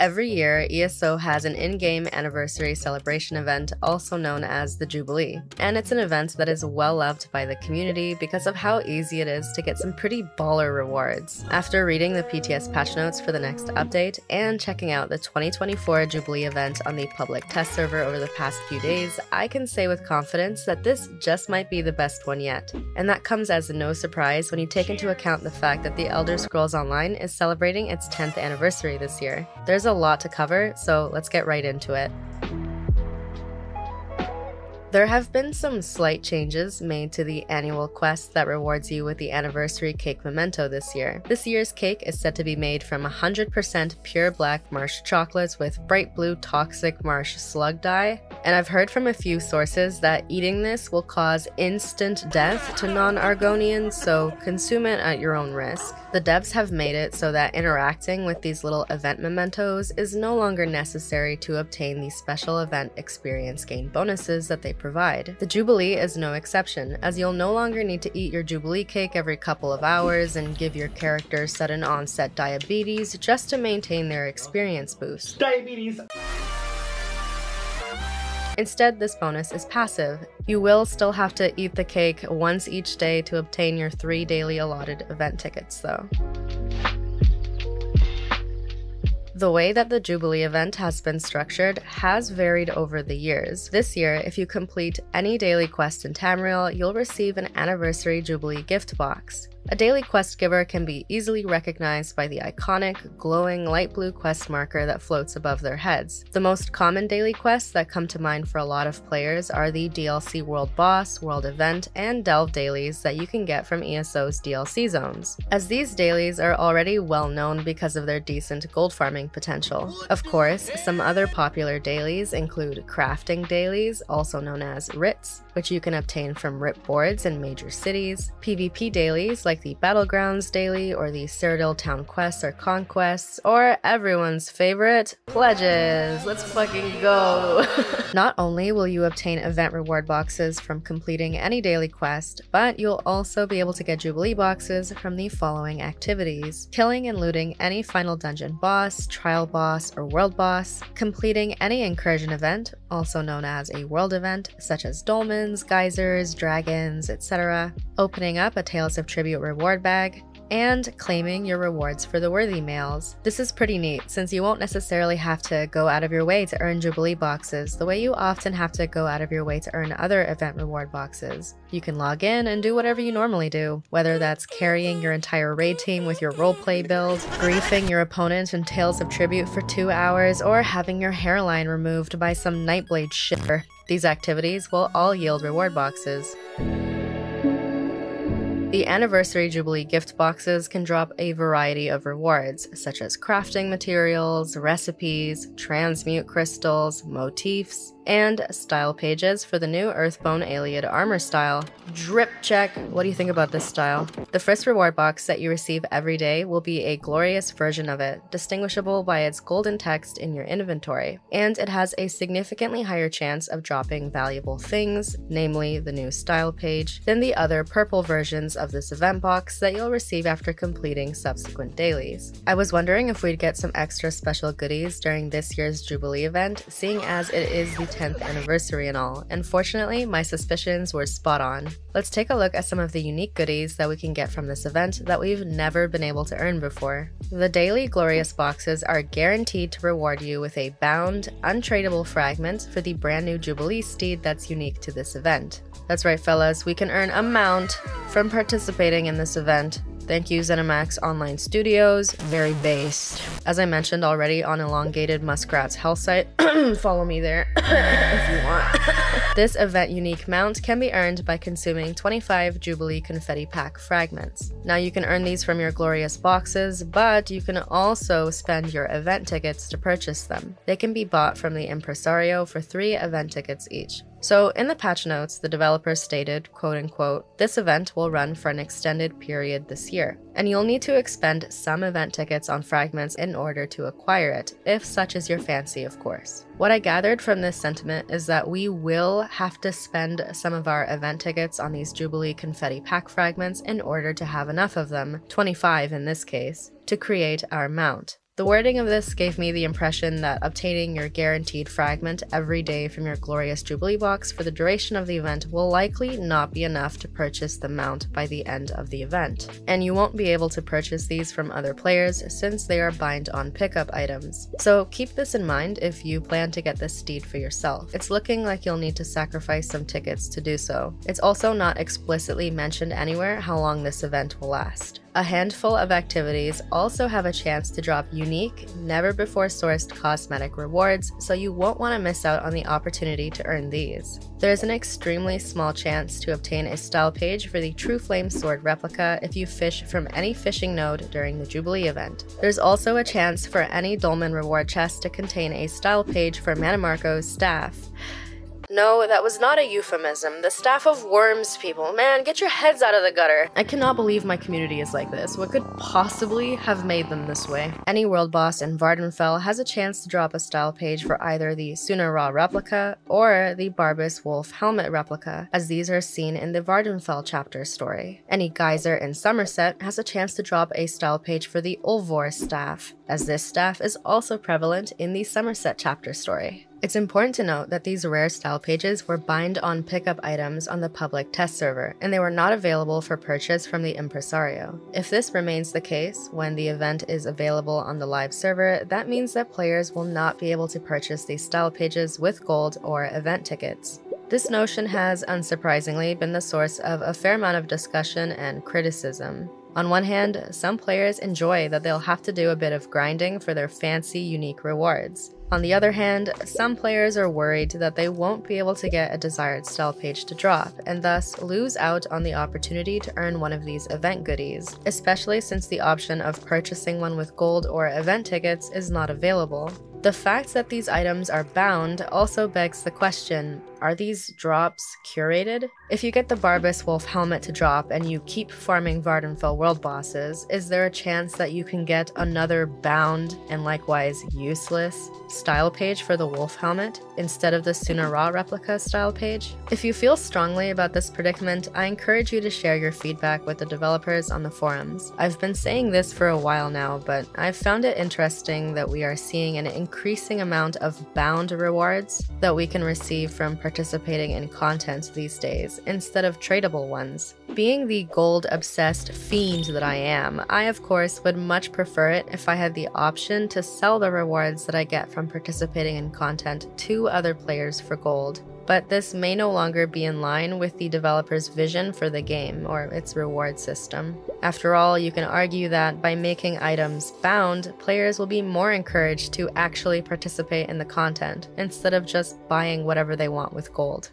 Every year, ESO has an in-game anniversary celebration event, also known as the Jubilee, and it's an event that is well loved by the community because of how easy it is to get some pretty baller rewards. After reading the PTS patch notes for the next update and checking out the 2024 Jubilee event on the public test server over the past few days, I can say with confidence that this just might be the best one yet. And that comes as no surprise when you take into account the fact that the Elder Scrolls Online is celebrating its 10th anniversary this year. There's a lot to cover, so let's get right into it. There have been some slight changes made to the annual quest that rewards you with the anniversary cake memento this year. This year's cake is said to be made from 100% pure black marsh chocolates with bright blue toxic marsh slug dye, and I've heard from a few sources that eating this will cause instant death to non-Argonians, so consume it at your own risk. The devs have made it so that interacting with these little event mementos is no longer necessary to obtain the special event experience gain bonuses that they provide. The Jubilee is no exception, as you'll no longer need to eat your Jubilee cake every couple of hours and give your character sudden onset diabetes just to maintain their experience boost. Diabetes! Instead, this bonus is passive. You will still have to eat the cake once each day to obtain your three daily allotted event tickets, though. The way that the Jubilee event has been structured has varied over the years. This year, if you complete any daily quest in Tamriel, you'll receive an Anniversary Jubilee gift box. A daily quest giver can be easily recognized by the iconic, glowing light blue quest marker that floats above their heads. The most common daily quests that come to mind for a lot of players are the DLC World Boss, World Event, and Delve dailies that you can get from ESO's DLC zones, as these dailies are already well known because of their decent gold farming potential. Of course, some other popular dailies include crafting dailies, also known as writs, which you can obtain from writ boards in major cities, PvP dailies like the Battlegrounds daily or the Cyrodiil Town quests or conquests, or everyone's favorite, pledges. Let's fucking go! Not only will you obtain event reward boxes from completing any daily quest, but you'll also be able to get Jubilee boxes from the following activities killing and looting any final dungeon boss, trial boss, or world boss, completing any incursion event, also known as a world event, such as dolmens, geysers, dragons, etc., opening up a Tales of Tribute reward bag, and claiming your rewards for the worthy mails. This is pretty neat since you won't necessarily have to go out of your way to earn Jubilee boxes the way you often have to go out of your way to earn other event reward boxes. You can log in and do whatever you normally do, whether that's carrying your entire raid team with your roleplay build, griefing your opponent in Tales of Tribute for two hours, or having your hairline removed by some Nightblade shitter. These activities will all yield reward boxes. The Anniversary Jubilee gift boxes can drop a variety of rewards, such as crafting materials, recipes, transmute crystals, motifs, and style pages for the new Earthbone Ayleid armor style. Drip check! What do you think about this style? The first reward box that you receive every day will be a glorious version of it, distinguishable by its golden text in your inventory, and it has a significantly higher chance of dropping valuable things, namely the new style page, than the other purple versions of this event box that you'll receive after completing subsequent dailies. I was wondering if we'd get some extra special goodies during this year's Jubilee event, seeing as it is the 10th anniversary and all, and fortunately, my suspicions were spot on. Let's take a look at some of the unique goodies that we can get from this event that we've never been able to earn before. The daily Glorious boxes are guaranteed to reward you with a bound, untradeable fragment for the brand new Jubilee steed that's unique to this event. That's right, fellas, we can earn a mount from participating in this event. Thank you, ZeniMax Online Studios. Very based. As I mentioned already on Elongated Muskrat's health site, follow me there if you want. this event unique mount can be earned by consuming 25 Jubilee Confetti Pack fragments. Now you can earn these from your glorious boxes, but you can also spend your event tickets to purchase them. They can be bought from the Impresario for three event tickets each. So, in the patch notes, the developers stated, quote unquote, this event will run for an extended period this year, and you'll need to expend some event tickets on fragments in order to acquire it, if such is your fancy, of course. What I gathered from this sentiment is that we will have to spend some of our event tickets on these Jubilee confetti pack fragments in order to have enough of them, 25 in this case, to create our mount. The wording of this gave me the impression that obtaining your guaranteed fragment every day from your Glorious Jubilee box for the duration of the event will likely not be enough to purchase the mount by the end of the event, and you won't be able to purchase these from other players since they are bind on pickup items. So keep this in mind if you plan to get this steed for yourself. It's looking like you'll need to sacrifice some tickets to do so. It's also not explicitly mentioned anywhere how long this event will last. A handful of activities also have a chance to drop unique, never before sourced cosmetic rewards, so you won't want to miss out on the opportunity to earn these. There's an extremely small chance to obtain a style page for the True Flame Sword replica if you fish from any fishing node during the Jubilee event. There's also a chance for any Dolmen reward chest to contain a style page for Mannimarco's staff. No, that was not a euphemism. The staff of worms, people. Man, get your heads out of the gutter. I cannot believe my community is like this. What could possibly have made them this way? Any world boss in Vvardenfell has a chance to drop a style page for either the Suna-Ra replica or the Barbas Wolf helmet replica, as these are seen in the Vvardenfell chapter story. Any geyser in Summerset has a chance to drop a style page for the Ulvor staff, as this staff is also prevalent in the Summerset chapter story. It's important to note that these rare style pages were bind on pickup items on the public test server, and they were not available for purchase from the impresario. If this remains the case when the event is available on the live server, that means that players will not be able to purchase these style pages with gold or event tickets. This notion has, unsurprisingly, been the source of a fair amount of discussion and criticism. On one hand, some players enjoy that they'll have to do a bit of grinding for their fancy, unique rewards. On the other hand, some players are worried that they won't be able to get a desired style page to drop, and thus lose out on the opportunity to earn one of these event goodies, especially since the option of purchasing one with gold or event tickets is not available. The fact that these items are bound also begs the question are these drops curated? If you get the Barbas Wolf helmet to drop and you keep farming Vvardenfell world bosses, is there a chance that you can get another bound and likewise useless style page for the wolf helmet instead of the Suna-Ra replica style page? If you feel strongly about this predicament, I encourage you to share your feedback with the developers on the forums. I've been saying this for a while now, but I've found it interesting that we are seeing an increasing amount of bound rewards that we can receive from participating in content these days instead of tradable ones. Being the gold obsessed fiend that I am, I of course would much prefer it if I had the option to sell the rewards that I get from participating in content to other players for gold but this may no longer be in line with the developer's vision for the game or its reward system. After all, you can argue that by making items bound, players will be more encouraged to actually participate in the content instead of just buying whatever they want with gold.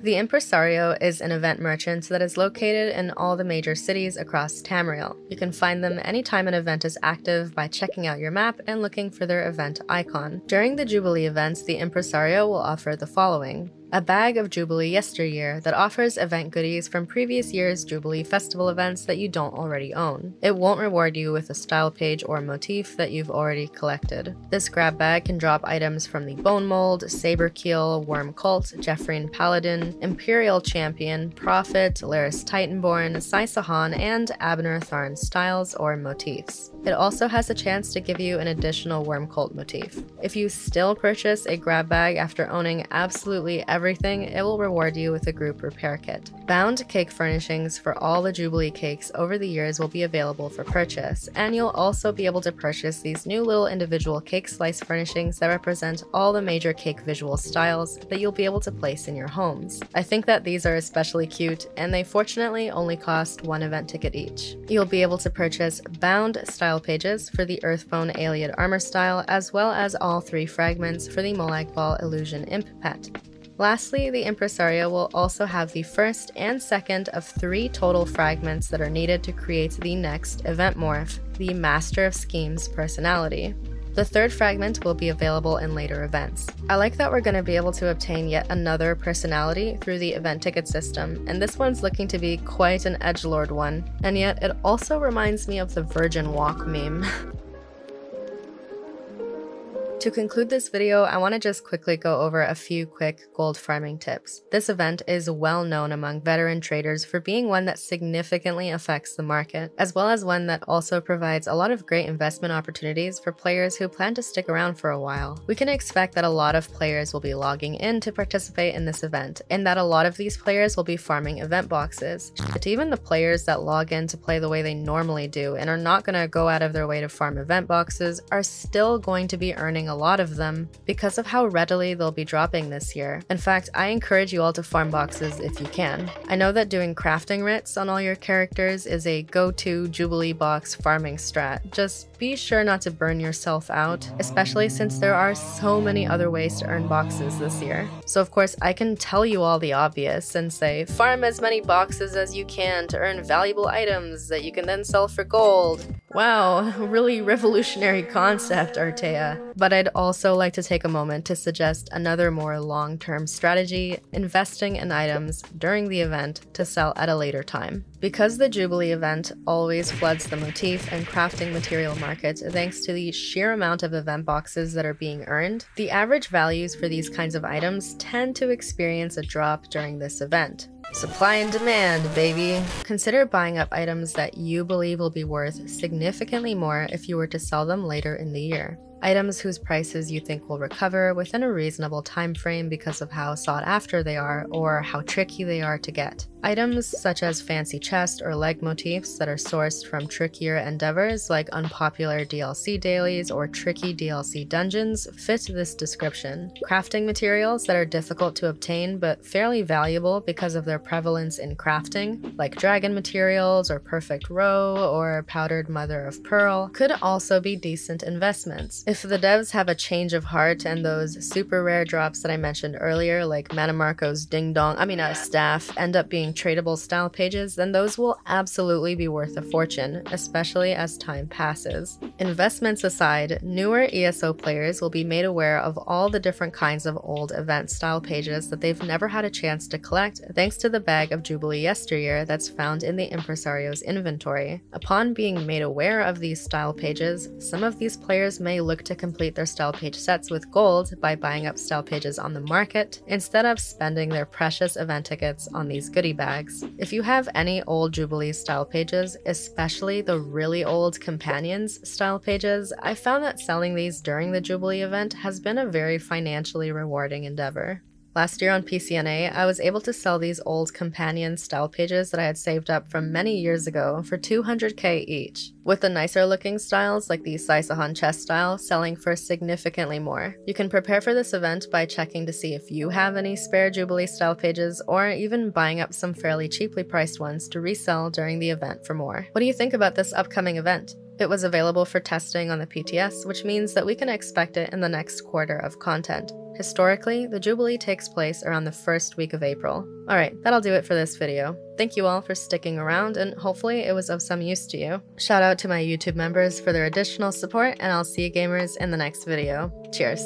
The Impresario is an event merchant that is located in all the major cities across Tamriel. You can find them anytime an event is active by checking out your map and looking for their event icon. During the Jubilee events, the Impresario will offer the following a bag of Jubilee Yesteryear that offers event goodies from previous year's Jubilee Festival events that you don't already own. It won't reward you with a style page or motif that you've already collected. This grab bag can drop items from the Bone Mold, Saberkeel, Worm Cult, Jephrine Paladin, Imperial Champion, Prophet, Laeris Titanborn, Sai Sahan, and Abner Tharn styles or motifs. It also has a chance to give you an additional Worm Cult motif. If you still purchase a grab bag after owning absolutely every everything, it will reward you with a group repair kit. Bound cake furnishings for all the Jubilee cakes over the years will be available for purchase, and you'll also be able to purchase these new little individual cake slice furnishings that represent all the major cake visual styles that you'll be able to place in your homes. I think that these are especially cute, and they fortunately only cost one event ticket each. You'll be able to purchase bound style pages for the Earthbone Ayleid armor style, as well as all three fragments for the Molag Bal Illusion Imp pet. Lastly, the Impresario will also have the first and second of three total fragments that are needed to create the next event morph, the Master of Schemes personality. The third fragment will be available in later events. I like that we're going to be able to obtain yet another personality through the event ticket system, and this one's looking to be quite an edgelord one, and yet it also reminds me of the Virgin Walk meme. To conclude this video, I want to just quickly go over a few quick gold farming tips. This event is well known among veteran traders for being one that significantly affects the market, as well as one that also provides a lot of great investment opportunities for players who plan to stick around for a while. We can expect that a lot of players will be logging in to participate in this event, and that a lot of these players will be farming event boxes. But even the players that log in to play the way they normally do and are not going to go out of their way to farm event boxes are still going to be earning a lot of them because of how readily they'll be dropping this year. In fact, I encourage you all to farm boxes if you can. I know that doing crafting writs on all your characters is a go-to Jubilee box farming strat. Just be sure not to burn yourself out, especially since there are so many other ways to earn boxes this year. So of course, I can tell you all the obvious and say, farm as many boxes as you can to earn valuable items that you can then sell for gold. Wow, really revolutionary concept, Arttea. But I'd also like to take a moment to suggest another more long term strategy investing in items during the event to sell at a later time. Because the Jubilee event always floods the motif and crafting material market thanks to the sheer amount of event boxes that are being earned, the average values for these kinds of items tend to experience a drop during this event. Supply and demand, baby. Consider buying up items that you believe will be worth significantly more if you were to sell them later in the year items whose prices you think will recover within a reasonable time frame because of how sought after they are or how tricky they are to get. Items such as fancy chest or leg motifs that are sourced from trickier endeavors like unpopular DLC dailies or tricky DLC dungeons fit this description. Crafting materials that are difficult to obtain but fairly valuable because of their prevalence in crafting, like dragon materials or perfect roe or powdered mother of pearl, could also be decent investments. If the devs have a change of heart and those super rare drops that I mentioned earlier, like Mannimarco's Ding Dong, I mean, a staff, end up being tradable style pages, then those will absolutely be worth a fortune, especially as time passes. Investments aside, newer ESO players will be made aware of all the different kinds of old event style pages that they've never had a chance to collect thanks to the bag of Jubilee yesteryear that's found in the Impresario's inventory. Upon being made aware of these style pages, some of these players may look to complete their style page sets with gold by buying up style pages on the market instead of spending their precious event tickets on these goodie bags. If you have any old Jubilee style pages, especially the really old Companions style pages, I found that selling these during the Jubilee event has been a very financially rewarding endeavor. Last year on PCNA, I was able to sell these old companion style pages that I had saved up from many years ago for 200k each, with the nicer looking styles like the Sai Sahan chest style selling for significantly more. You can prepare for this event by checking to see if you have any spare Jubilee style pages or even buying up some fairly cheaply priced ones to resell during the event for more. What do you think about this upcoming event? It was available for testing on the PTS, which means that we can expect it in the next quarter of content. Historically, the Jubilee takes place around the first week of April. Alright, that'll do it for this video. Thank you all for sticking around, and hopefully it was of some use to you. Shout out to my YouTube members for their additional support, and I'll see you gamers in the next video. Cheers!